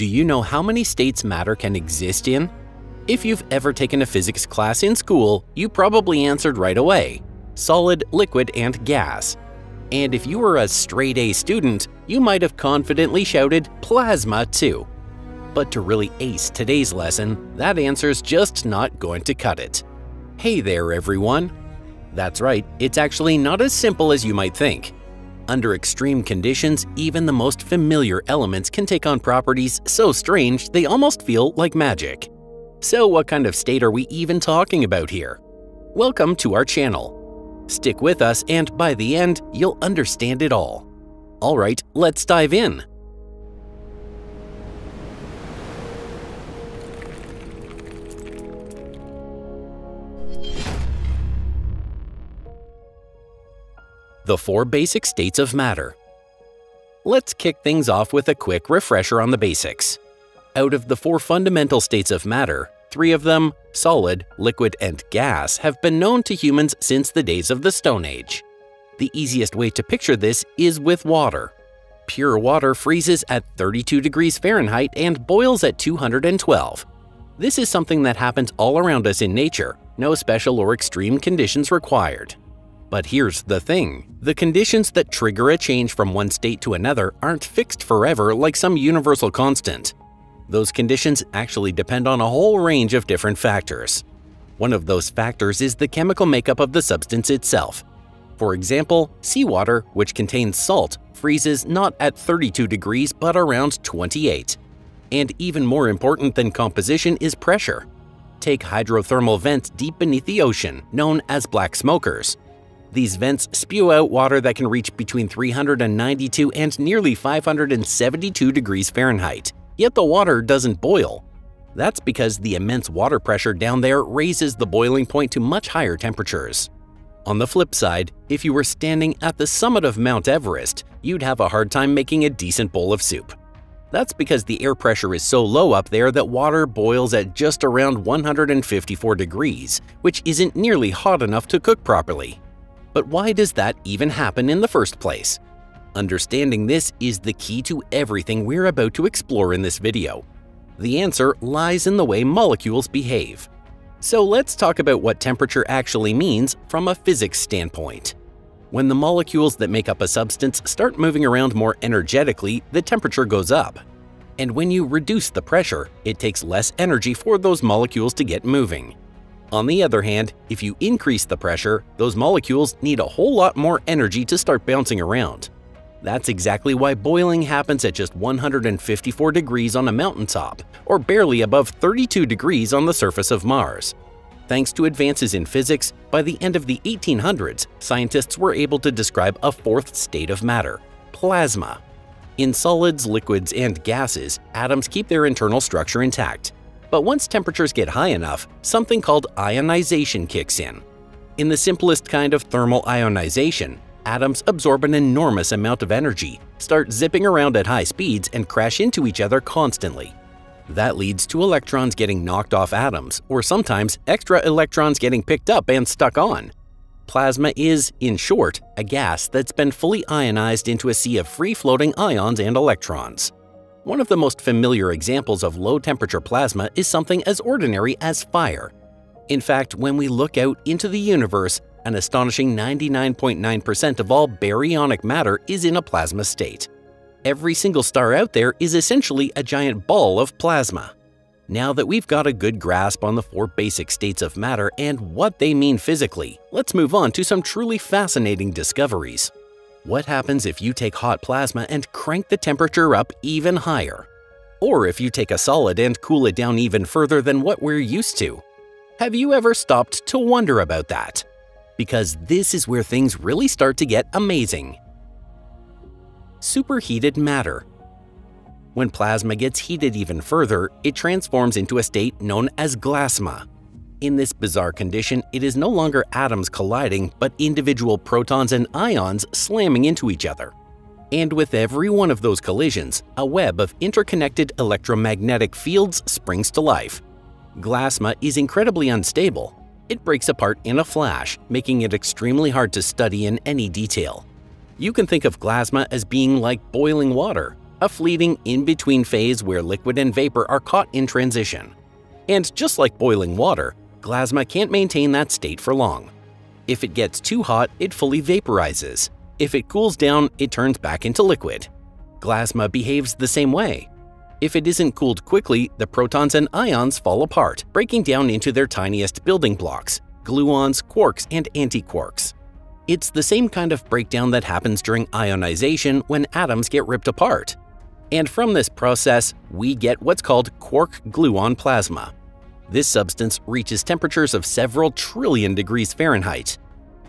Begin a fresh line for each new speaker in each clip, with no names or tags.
Do you know how many states matter can exist in? If you've ever taken a physics class in school, you probably answered right away solid, liquid, and gas. And if you were a straight A student, you might have confidently shouted plasma too. But to really ace today's lesson, that answer's just not going to cut it. Hey there, everyone! That's right, it's actually not as simple as you might think. Under extreme conditions, even the most familiar elements can take on properties so strange they almost feel like magic. So what kind of state are we even talking about here? Welcome to our channel. Stick with us and by the end, you'll understand it all. Alright, let's dive in. The four basic states of matter. Let's kick things off with a quick refresher on the basics. Out of the four fundamental states of matter, three of them, solid, liquid, and gas, have been known to humans since the days of the Stone Age. The easiest way to picture this is with water. Pure water freezes at 32 degrees Fahrenheit and boils at 212. This is something that happens all around us in nature, no special or extreme conditions required. But here's the thing, the conditions that trigger a change from one state to another aren't fixed forever like some universal constant. Those conditions actually depend on a whole range of different factors. One of those factors is the chemical makeup of the substance itself. For example, seawater, which contains salt, freezes not at 32 degrees but around 28. And even more important than composition is pressure. Take hydrothermal vents deep beneath the ocean, known as black smokers. These vents spew out water that can reach between 392 and nearly 572 degrees Fahrenheit, yet the water doesn't boil. That's because the immense water pressure down there raises the boiling point to much higher temperatures. On the flip side, if you were standing at the summit of Mount Everest, you'd have a hard time making a decent bowl of soup. That's because the air pressure is so low up there that water boils at just around 154 degrees, which isn't nearly hot enough to cook properly. But why does that even happen in the first place? Understanding this is the key to everything we're about to explore in this video. The answer lies in the way molecules behave. So let's talk about what temperature actually means from a physics standpoint. When the molecules that make up a substance start moving around more energetically, the temperature goes up. And when you reduce the pressure, it takes less energy for those molecules to get moving. On the other hand, if you increase the pressure, those molecules need a whole lot more energy to start bouncing around. That's exactly why boiling happens at just 154 degrees on a mountaintop, or barely above 32 degrees on the surface of Mars. Thanks to advances in physics, by the end of the 1800s, scientists were able to describe a fourth state of matter, plasma. In solids, liquids, and gases, atoms keep their internal structure intact, but once temperatures get high enough, something called ionization kicks in. In the simplest kind of thermal ionization, atoms absorb an enormous amount of energy, start zipping around at high speeds, and crash into each other constantly. That leads to electrons getting knocked off atoms, or sometimes extra electrons getting picked up and stuck on. Plasma is, in short, a gas that's been fully ionized into a sea of free-floating ions and electrons. One of the most familiar examples of low-temperature plasma is something as ordinary as fire. In fact, when we look out into the universe, an astonishing 99.9% of all baryonic matter is in a plasma state. Every single star out there is essentially a giant ball of plasma. Now that we've got a good grasp on the four basic states of matter and what they mean physically, let's move on to some truly fascinating discoveries. What happens if you take hot plasma and crank the temperature up even higher? Or if you take a solid and cool it down even further than what we're used to? Have you ever stopped to wonder about that? Because this is where things really start to get amazing. Superheated matter. When plasma gets heated even further, it transforms into a state known as glasma. In this bizarre condition, it is no longer atoms colliding, but individual protons and ions slamming into each other. And with every one of those collisions, a web of interconnected electromagnetic fields springs to life. Glasma is incredibly unstable. It breaks apart in a flash, making it extremely hard to study in any detail. You can think of glasma as being like boiling water. a fleeting in-between phase where liquid and vapor are caught in transition. And just like boiling water, plasma can't maintain that state for long. If it gets too hot, it fully vaporizes. If it cools down, it turns back into liquid. Glasma behaves the same way. If it isn't cooled quickly, the protons and ions fall apart, breaking down into their tiniest building blocks – gluons, quarks, and antiquarks. It's the same kind of breakdown that happens during ionization when atoms get ripped apart. And from this process, we get what's called quark-gluon plasma. This substance reaches temperatures of several trillion degrees Fahrenheit.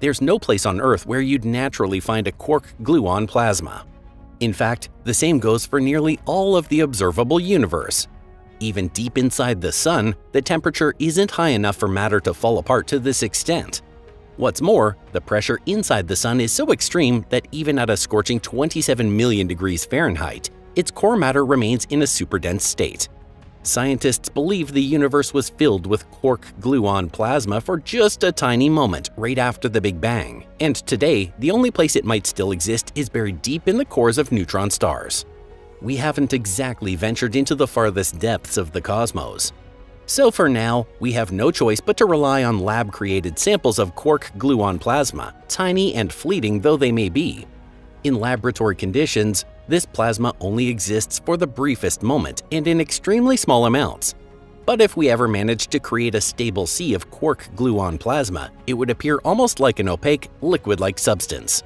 There's no place on Earth where you'd naturally find a quark-gluon plasma. In fact, the same goes for nearly all of the observable universe. Even deep inside the Sun, the temperature isn't high enough for matter to fall apart to this extent. What's more, the pressure inside the Sun is so extreme that even at a scorching 27 million degrees Fahrenheit, its core matter remains in a superdense state. Scientists believe the universe was filled with quark-gluon plasma for just a tiny moment right after the Big Bang, and today the only place it might still exist is buried deep in the cores of neutron stars. We haven't exactly ventured into the farthest depths of the cosmos. So for now, we have no choice but to rely on lab-created samples of quark-gluon plasma, tiny and fleeting though they may be. In laboratory conditions, this plasma only exists for the briefest moment and in extremely small amounts. But if we ever managed to create a stable sea of quark-gluon plasma, it would appear almost like an opaque, liquid-like substance.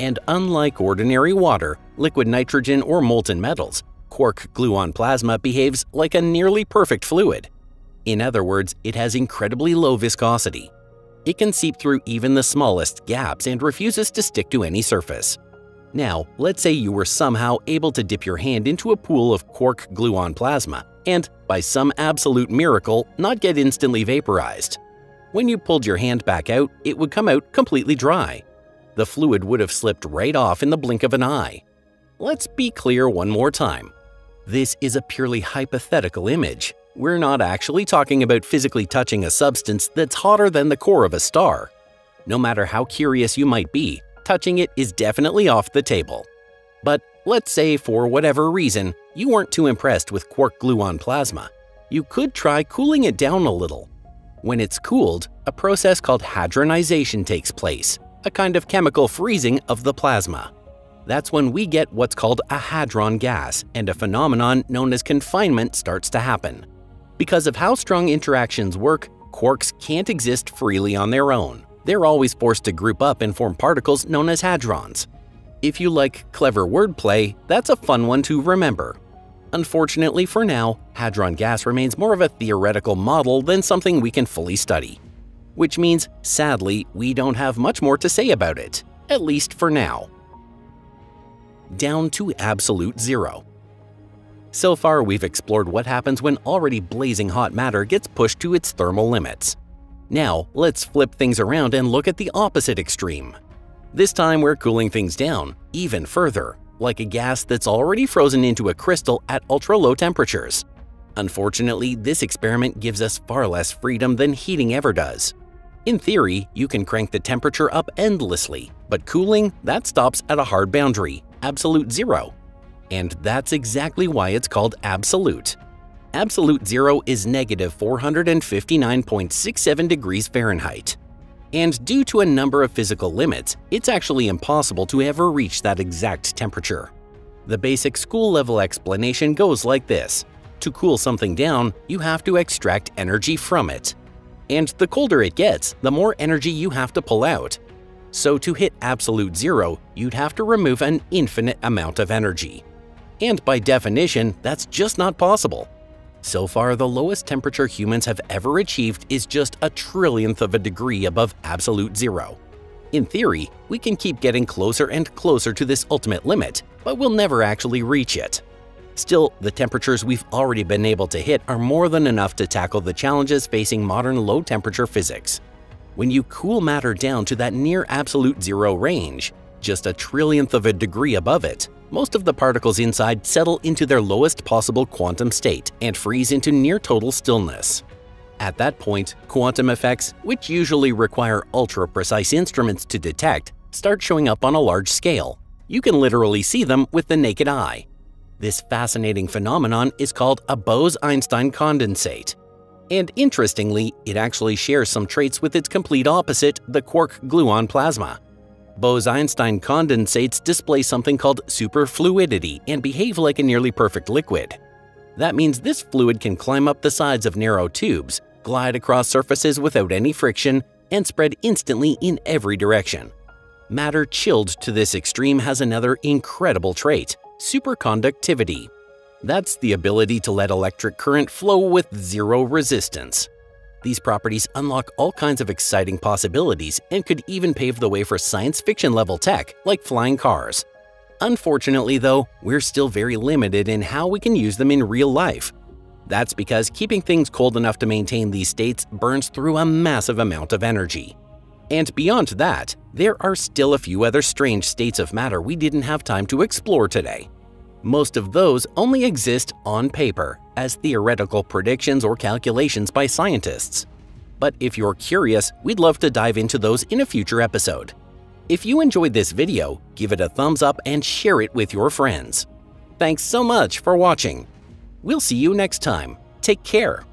And unlike ordinary water, liquid nitrogen, or molten metals, quark-gluon plasma behaves like a nearly perfect fluid. In other words, it has incredibly low viscosity. It can seep through even the smallest gaps and refuses to stick to any surface. Now, let's say you were somehow able to dip your hand into a pool of quark-gluon plasma and, by some absolute miracle, not get instantly vaporized. When you pulled your hand back out, it would come out completely dry. The fluid would have slipped right off in the blink of an eye. Let's be clear one more time. This is a purely hypothetical image. We're not actually talking about physically touching a substance that's hotter than the core of a star. No matter how curious you might be, touching it is definitely off the table. But let's say for whatever reason, you weren't too impressed with quark-gluon plasma. You could try cooling it down a little. When it's cooled, a process called hadronization takes place, a kind of chemical freezing of the plasma. That's when we get what's called a hadron gas, and a phenomenon known as confinement starts to happen. Because of how strong interactions work, quarks can't exist freely on their own they're always forced to group up and form particles known as hadrons. If you like clever wordplay, that's a fun one to remember. Unfortunately for now, hadron gas remains more of a theoretical model than something we can fully study. Which means, sadly, we don't have much more to say about it, at least for now. Down to absolute zero. So far, we've explored what happens when already blazing hot matter gets pushed to its thermal limits. Now, let's flip things around and look at the opposite extreme. This time we're cooling things down, even further, like a gas that's already frozen into a crystal at ultra-low temperatures. Unfortunately, this experiment gives us far less freedom than heating ever does. In theory, you can crank the temperature up endlessly, but cooling, that stops at a hard boundary, absolute zero. And that's exactly why it's called absolute absolute zero is negative 459.67 degrees Fahrenheit. And due to a number of physical limits, it's actually impossible to ever reach that exact temperature. The basic school-level explanation goes like this. To cool something down, you have to extract energy from it. And the colder it gets, the more energy you have to pull out. So to hit absolute zero, you'd have to remove an infinite amount of energy. And by definition, that's just not possible. So far, the lowest temperature humans have ever achieved is just a trillionth of a degree above absolute zero. In theory, we can keep getting closer and closer to this ultimate limit, but we'll never actually reach it. Still, the temperatures we've already been able to hit are more than enough to tackle the challenges facing modern low-temperature physics. When you cool matter down to that near absolute zero range, just a trillionth of a degree above it, most of the particles inside settle into their lowest possible quantum state and freeze into near total stillness. At that point, quantum effects, which usually require ultra-precise instruments to detect, start showing up on a large scale. You can literally see them with the naked eye. This fascinating phenomenon is called a Bose-Einstein condensate. And interestingly, it actually shares some traits with its complete opposite, the quark-gluon plasma. Bose-Einstein condensates display something called superfluidity and behave like a nearly perfect liquid. That means this fluid can climb up the sides of narrow tubes, glide across surfaces without any friction, and spread instantly in every direction. Matter chilled to this extreme has another incredible trait – superconductivity. That's the ability to let electric current flow with zero resistance. These properties unlock all kinds of exciting possibilities and could even pave the way for science fiction level tech like flying cars. Unfortunately, though, we're still very limited in how we can use them in real life. That's because keeping things cold enough to maintain these states burns through a massive amount of energy. And beyond that, there are still a few other strange states of matter we didn't have time to explore today. Most of those only exist on paper, as theoretical predictions or calculations by scientists. But if you're curious, we'd love to dive into those in a future episode. If you enjoyed this video, give it a thumbs up and share it with your friends. Thanks so much for watching. We'll see you next time. Take care.